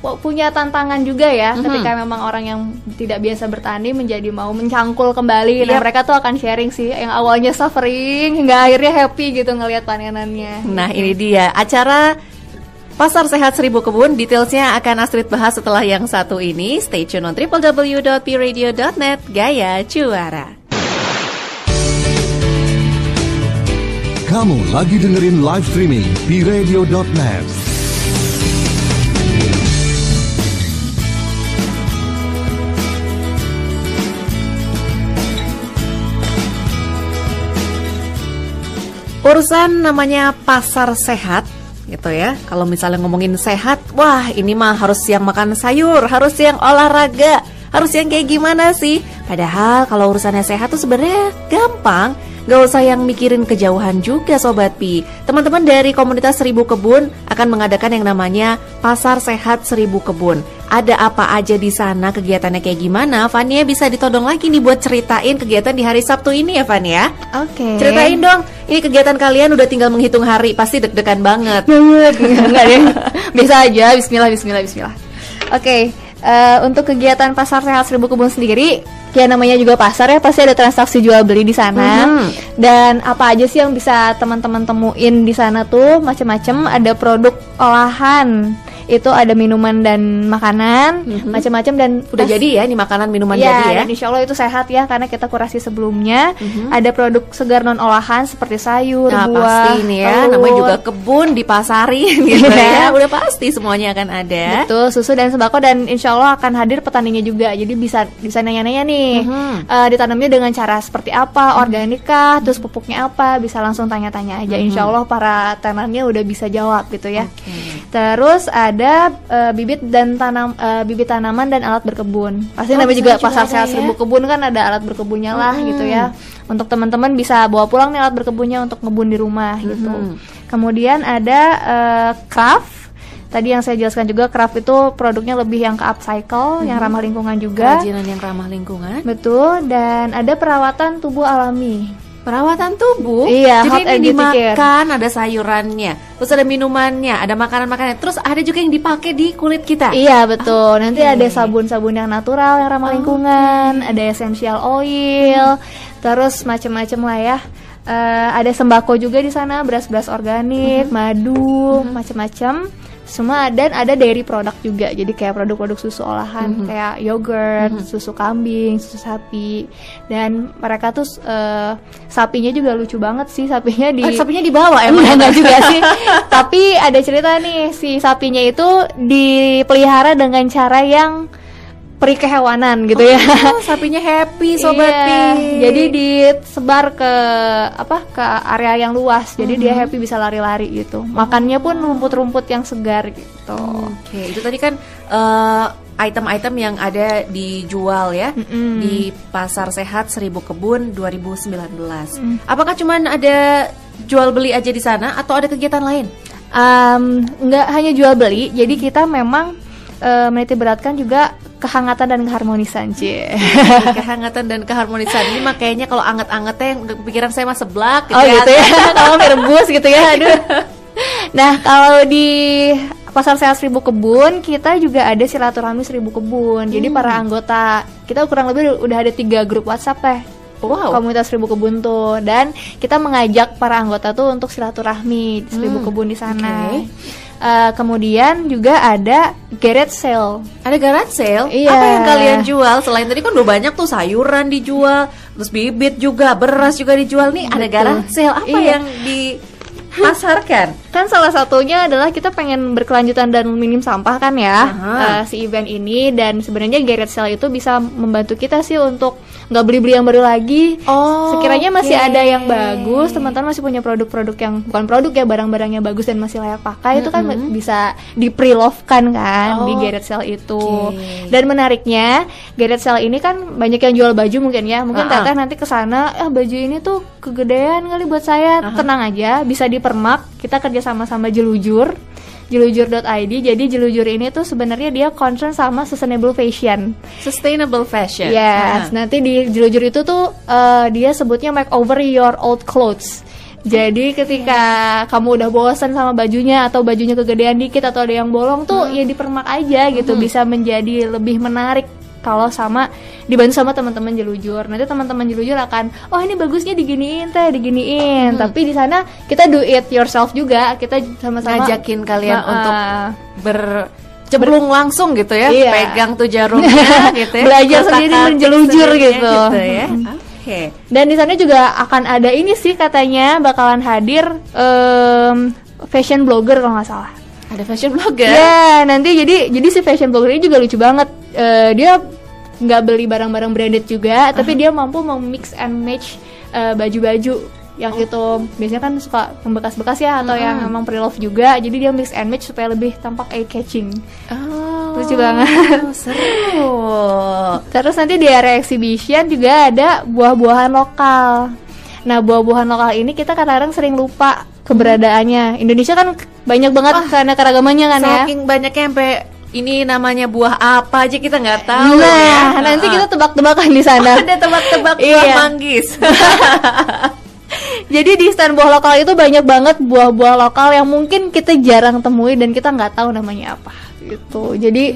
punya tantangan juga ya Mhm. ketika memang orang yang tidak biasa bertani menjadi mau mencangkul kembali. Nah, Yap. mereka tuh akan sharing sih yang awalnya suffering hingga akhirnya happy gitu ngelihat panenannya. Nah ini dia acara Pasar Sehat Seribu Kebun Detailsnya akan Astrid bahas setelah yang satu ini Stay tune on www.pradio.net Gaya Juara Kamu lagi dengerin live streaming di radio.net. Urusan namanya pasar sehat gitu ya. Kalau misalnya ngomongin sehat Wah ini mah harus yang makan sayur Harus yang olahraga Harus yang kayak gimana sih? Padahal kalau urusannya sehat tuh sebenarnya gampang. Gak usah yang mikirin kejauhan juga Sobat Pi. Teman-teman dari komunitas Seribu Kebun akan mengadakan yang namanya Pasar Sehat Seribu Kebun Ada apa aja di sana? Kegiatannya kayak gimana? Fania bisa ditodong lagi nih buat ceritain kegiatan di hari Sabtu ini ya Fania Oke. Ceritain dong, ini kegiatan kalian udah tinggal menghitung hari, pasti deg-degan banget. banget. Enggak deh biasa aja. Bismillah Bismillah Bismillah. Oke eh, untuk kegiatan pasar sehat seribu kebun sendiri ya namanya juga pasar ya pasti ada transaksi jual beli di sana. Mhm. dan apa aja sih yang bisa teman-teman temuin di sana tuh? Macam-macam ada produk olahan itu ada minuman dan makanan macam-macam dan. Udah pas- jadi ya, ini makanan minuman Iya, jadi ya. dan insya Allah itu sehat ya karena kita kurasi sebelumnya. Mhm. Ada produk segar non olahan seperti sayur, Nah buah, pasti nih ya, telur. namanya juga kebun dipasarin gitu Iya. ya. Udah pasti semuanya akan ada. Betul, susu dan sembako dan insya Allah akan hadir petaninya juga. Jadi bisa bisa nanya-nanya nih, Mhm. eh, ditanamnya dengan cara seperti apa, organik kah, terus pupuknya apa, bisa langsung tanya-tanya aja. Insya Allah para tenarnya udah bisa jawab gitu ya. Oke. Terus ada eh, bibit dan tanam eh, bibit tanaman dan alat berkebun. Pasti Oh, namanya juga pasar ada sehat ya? seribu kebun kan ada alat berkebunnya lah Mm-mm. gitu ya. Untuk teman-teman bisa bawa pulang nih alat berkebunnya untuk ngebun di rumah gitu. Mhm. Kemudian ada eh, craft. Tadi yang saya jelaskan juga craft itu produknya lebih yang ke upcycle, yang ramah lingkungan juga. Kerajinan yang ramah lingkungan. Betul, dan ada perawatan tubuh alami. Perawatan tubuh. Iya, Jadi hot ini and beauty care. dimakan, ada sayurannya, terus ada minumannya, ada makanan-makanan, terus ada juga yang dipakai di kulit kita. Iya betul. Nanti Oke. ada sabun-sabun yang natural yang ramah lingkungan, ada essential oil, terus macam-macam lah ya. Eh, ada sembako juga di sana, beras-beras organik, madu, macam-macam. Semua dan ada dairy product juga. Jadi kayak produk-produk susu olahan kayak yogurt, susu kambing, susu sapi. Dan mereka tuh eh, sapinya juga lucu banget sih, sapinya di Eh, sapinya dibawa emang. Enggak, enggak juga sih. Tapi ada cerita nih si sapinya itu dipelihara dengan cara yang peri kehewanan gitu ya. Oh, sapinya happy sobat Iya, Pi. Jadi disebar ke apa ke area yang luas. Jadi dia happy bisa lari-lari gitu. Makannya pun rumput-rumput yang segar gitu. Oke, itu tadi kan eh, item-item yang ada dijual ya Mm-mm. di Pasar Sehat Seribu Kebun 2019. Apakah cuman ada jual beli aja di sana atau ada kegiatan lain? Um, nggak hanya jual beli, jadi kita memang eh, menitik beratkan juga kehangatan dan keharmonisan, Cie. Kehangatan dan keharmonisan ini makanya kalau anget-angetnya udah pikiran saya mah seblak Oh gitu ya, kalau mie rebus gitu ya, aduh. Nah kalau di Pasar Sehat Seribu Kebun kita juga ada silaturahmi Seribu Kebun. Jadi para anggota kita kurang lebih udah ada tiga grup WhatsApp teh. Wow. Komunitas Seribu Kebun tuh dan kita mengajak para anggota tuh untuk silaturahmi di Seribu Hmm, Kebun di sana. oke. Eh, kemudian juga ada garage sale. Ada garage sale? Iya. Apa yang kalian jual? Selain tadi kan udah banyak tuh sayuran dijual, terus bibit juga, beras juga dijual nih. Ada Betul. garage sale apa Iya. yang dipasarkan? Kan salah satunya adalah kita pengen berkelanjutan dan minim sampah kan ya eh, si event ini dan sebenarnya garage sale itu bisa membantu kita sih untuk nggak beli-beli yang baru lagi. Oh, Sekiranya masih ada yang bagus, teman-teman masih punya produk-produk yang bukan produk ya barang-barang yang bagus dan masih layak pakai itu kan bisa di pre-love kan kan di Oh, garage sale itu. oke. Dan menariknya garage sale ini kan banyak yang jual baju mungkin ya. Mungkin Ah, ah. teteh nanti ke sana, eh baju ini tuh kegedean kali buat saya. Tenang aja, bisa dipermak. Kita kerja sama-sama jelujur. jelujur.id. Jadi jelujur ini tuh sebenarnya dia concern sama sustainable fashion. Sustainable fashion. Yes, Nah. nanti di jelujur itu tuh eh, dia sebutnya make over your old clothes. Jadi ketika kamu udah bosan sama bajunya atau bajunya kegedean dikit atau ada yang bolong tuh Hmm. ya dipermak aja gitu bisa menjadi lebih menarik kalau sama dibantu sama teman-teman jelujur. Nanti teman-teman jelujur akan oh ini bagusnya diginiin teh diginiin. Hmm. Tapi di sana kita do it yourself juga. Kita sama-sama Ngajakin kalian Nah, untuk ah. bercemplung langsung gitu ya, Iya. pegang tuh jarumnya gitu ya. Belajar sendiri menjelujur sendirinya gitu. ya. Oke. Dan di sana juga akan ada ini sih katanya bakalan hadir em, fashion blogger kalau nggak salah. Ada fashion blogger. Ya nanti jadi jadi si fashion blogger ini juga lucu banget. Eh, dia nggak beli barang-barang branded juga, tapi dia mampu mix and match eh, baju-baju yang itu biasanya kan suka yang bekas-bekas ya atau yang emang pre-love juga. Jadi dia mix and match supaya lebih tampak eye catching. Oh, Lucu banget. Seru. Terus nanti di area exhibition juga ada buah-buahan lokal. Nah, buah-buahan lokal ini kita kadang-kadang sering lupa keberadaannya. Indonesia kan banyak banget karena keragamannya kan ya. Saking banyaknya sampai ini namanya buah apa aja kita nggak tahu Nah, ya. nanti kita tebak-tebakan di sana. ada tebak-tebak buah Iya. manggis. Jadi di stand buah lokal itu banyak banget buah-buah lokal yang mungkin kita jarang temui dan kita nggak tahu namanya apa gitu. Jadi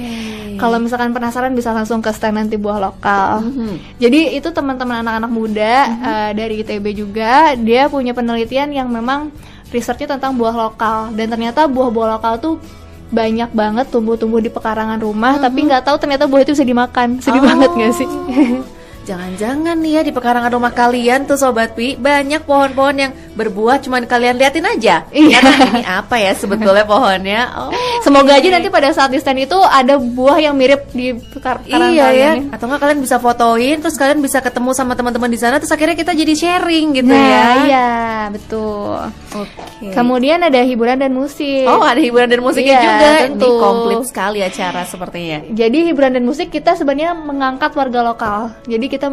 kalau misalkan penasaran bisa langsung ke stand nanti buah lokal. Mhm. Jadi itu teman-teman anak-anak muda eh, dari ITB juga dia punya penelitian yang memang researchnya tentang buah lokal dan ternyata buah-buah lokal tuh banyak banget tumbuh-tumbuh di pekarangan rumah tapi nggak tahu ternyata buah itu bisa dimakan. Sedih Oh. banget gak sih? Jangan-jangan nih ya di pekarangan rumah kalian tuh sobat Pi banyak pohon-pohon yang berbuah cuman kalian liatin aja. Iya. Ini apa ya sebetulnya pohonnya? Oh. Semoga aja nanti pada saat di stand itu ada buah yang mirip di pekar- pekarangan Iya ya, kalian ya. atau enggak kalian bisa fotoin terus kalian bisa ketemu sama teman-teman di sana terus akhirnya kita jadi sharing gitu Nah, ya. iya, betul. Oke. Kemudian ada hiburan dan musik. Oh, ada hiburan dan musiknya Iya, juga. tentu. Ini komplit sekali acara sepertinya. Jadi hiburan dan musik kita sebenarnya mengangkat warga lokal. Jadi kita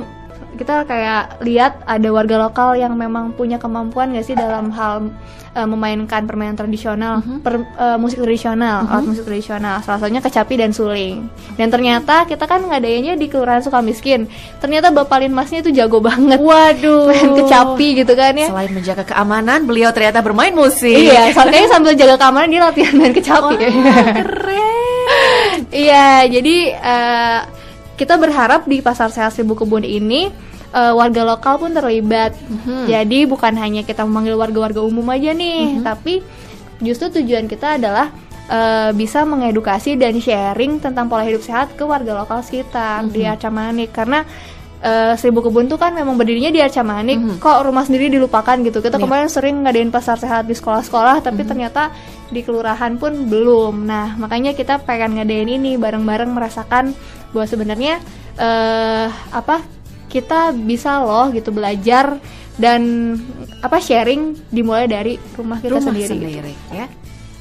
kita kayak lihat ada warga lokal yang memang punya kemampuan nggak sih dalam hal eh, memainkan permainan tradisional, per- eh, musik tradisional, alat musik tradisional. Salah satunya kecapi dan suling. Dan ternyata kita kan ngadainnya di Kelurahan Sukamiskin. Ternyata Bapak Linmasnya itu jago banget. Waduh. Main kecapi gitu kan ya. Selain menjaga keamanan, beliau ternyata bermain musik. Iya, soalnya sambil jaga keamanan dia latihan main kecapi. Keren. Iya, jadi eh, kita berharap di Pasar Sehat Seribu Kebun ini eh, warga lokal pun terlibat. Jadi bukan hanya kita memanggil warga-warga umum aja nih, tapi justru tujuan kita adalah eh, bisa mengedukasi dan sharing tentang pola hidup sehat ke warga lokal sekitar di Arca Manik. Karena eh, Seribu Kebun tuh kan memang berdirinya di Arca Manik, kok rumah sendiri dilupakan gitu. Kita kemarin sering ngadain pasar sehat di sekolah-sekolah, tapi ternyata di kelurahan pun belum. Nah, makanya kita pengen ngadain ini bareng-bareng merasakan bahwa sebenarnya eh apa kita bisa loh gitu belajar dan apa sharing dimulai dari rumah kita Rumah sendiri. sendiri, ya.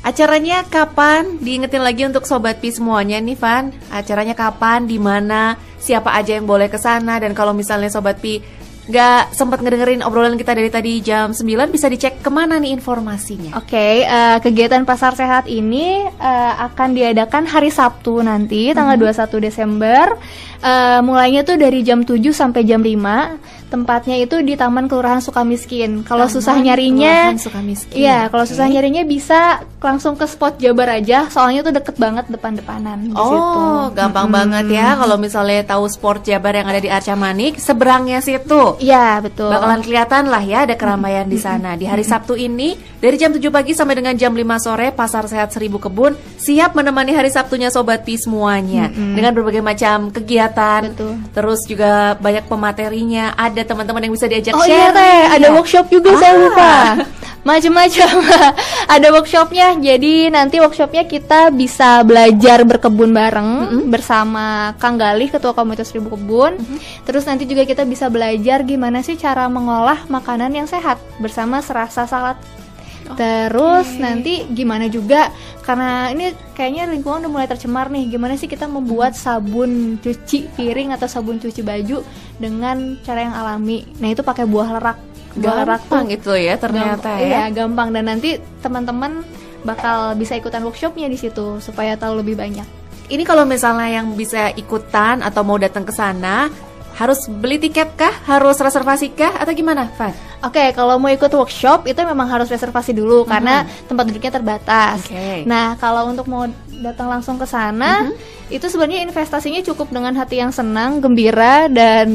Acaranya kapan? Diingetin lagi untuk sobat Pi semuanya nih, Van. Acaranya kapan, di mana, siapa aja yang boleh ke sana dan kalau misalnya sobat Pi nggak sempat ngedengerin obrolan kita dari tadi jam 9 bisa dicek ke mana nih informasinya. Oke, eh, kegiatan pasar sehat ini eh, akan diadakan hari Sabtu nanti tanggal 21 Desember. Eh, mulainya tuh dari jam 7 sampai jam 5. Tempatnya itu di Taman Kelurahan Sukamiskin. Kalau susah nyarinya. Iya, kalau Oke. susah nyarinya bisa langsung ke spot Jabar aja. Soalnya tuh deket banget depan-depanan di situ. Oh, gampang banget ya kalau misalnya tahu sport Jabar yang ada di Arca Manik, seberangnya situ. Iya, betul. Bakalan kelihatan lah ya ada keramaian di sana. Di hari Sabtu ini dari jam 7 pagi sampai dengan jam 5 sore Pasar Sehat Seribu Kebun siap menemani hari Sabtunya sobat Pi semuanya dengan berbagai macam kegiatan. Betul. Terus juga banyak pematerinya, ada teman-teman yang bisa diajak Oh iya sharing. teh, ada Ya. workshop juga saya Ah. lupa. Macem-macem ada workshopnya. Jadi nanti workshopnya kita bisa belajar berkebun bareng bersama Kang Galih, Ketua Komunitas Ribu Kebun. Terus nanti juga kita bisa belajar gimana sih cara mengolah makanan yang sehat bersama serasa salad. Terus nanti gimana juga karena ini kayaknya lingkungan udah mulai tercemar nih. Gimana sih kita membuat sabun cuci piring atau sabun cuci baju dengan cara yang alami. Nah, itu pakai buah lerak. Buah lerak tuh itu ya ternyata gamp- Iya, ya. gampang dan nanti teman-teman bakal bisa ikutan workshopnya di situ supaya tahu lebih banyak. Ini kalau misalnya yang bisa ikutan atau mau datang ke sana harus beli tiket kah? Harus reservasi kah? Atau gimana, Van? Oke, kalau mau ikut workshop itu memang harus reservasi dulu karena tempat duduknya terbatas. Oke. Nah, kalau untuk mau datang langsung ke sana, itu sebenarnya investasinya cukup dengan hati yang senang, gembira dan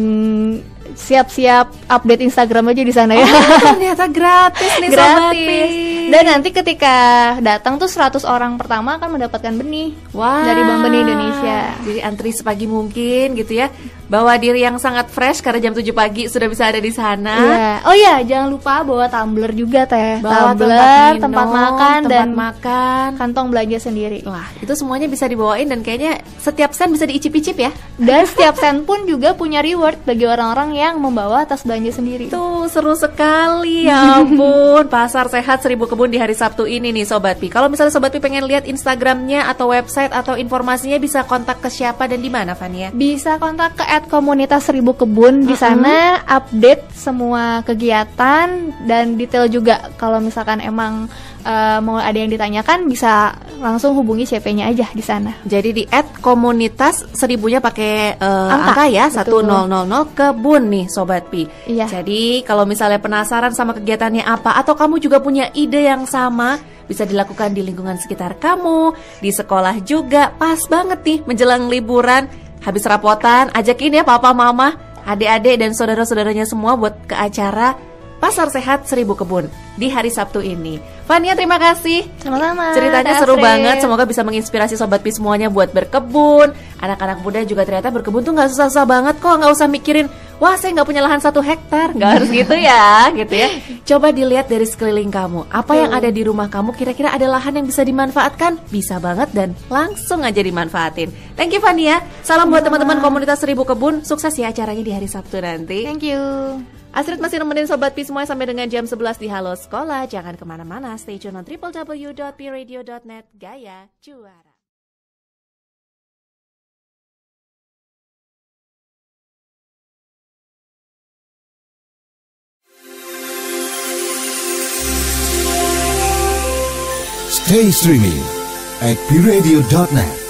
siap-siap update Instagram aja di sana ya. Oh, ternyata gratis nih Sobat. Gratis. Dan nanti ketika datang tuh 100 orang pertama akan mendapatkan benih Wah. dari Bank Benih Indonesia. Jadi antri sepagi mungkin gitu ya. Bawa diri yang sangat fresh karena jam 7 pagi sudah bisa ada di sana. Iya. Oh iya, jangan lupa bawa tumbler juga teh. Bawa tumbler, minum, tempat makan tempat dan makan. kantong belanja sendiri. Wah, itu semuanya bisa dibawain dan kayaknya setiap sen bisa diicip-icip ya. Dan setiap sen pun juga punya reward bagi orang-orang yang membawa tas belanja sendiri. Tuh seru sekali ya ampun Pasar Sehat Seribu Kebun di hari Sabtu ini nih Sobat Pi Kalau misalnya Sobat Pi pengen lihat Instagramnya atau website atau informasinya bisa kontak ke siapa dan di mana Fania? Bisa kontak ke at komunitas seribu kebun di sana update semua kegiatan dan detail juga kalau misalkan emang eh, mau ada yang ditanyakan bisa langsung hubungi CP-nya aja di sana. Jadi di at komunitas seribunya pakai eh, Angka, angka, ya betul. 1000 kebun nih Sobat Pi. Iya. Jadi kalau misalnya penasaran sama kegiatannya apa atau kamu juga punya ide yang sama bisa dilakukan di lingkungan sekitar kamu, di sekolah juga. Pas banget nih menjelang liburan, habis rapotan, ajakin ya papa mama, adik-adik dan saudara-saudaranya semua buat ke acara Pasar Sehat Seribu Kebun di hari Sabtu ini. Fania terima kasih. Sama-sama. Ceritanya seru banget, semoga bisa menginspirasi sobat pi semuanya buat berkebun. Anak-anak muda juga ternyata berkebun tuh nggak susah-susah banget kok, nggak usah mikirin, wah saya nggak punya lahan satu hektar, nggak harus gitu ya, gitu ya. Coba dilihat dari sekeliling kamu, apa yang ada di rumah kamu, kira-kira ada lahan yang bisa dimanfaatkan, bisa banget dan langsung aja dimanfaatin. Thank you Fania, salam buat teman-teman komunitas Seribu Kebun, sukses ya acaranya di hari Sabtu nanti. Thank you. Astrid masih nemenin Sobat Pi semuanya sampai dengan jam 11 di Halo Sekolah. Jangan ke mana-mana, stay tune on www.pradio.net. Gaya juara. Stay streaming at pradio.net.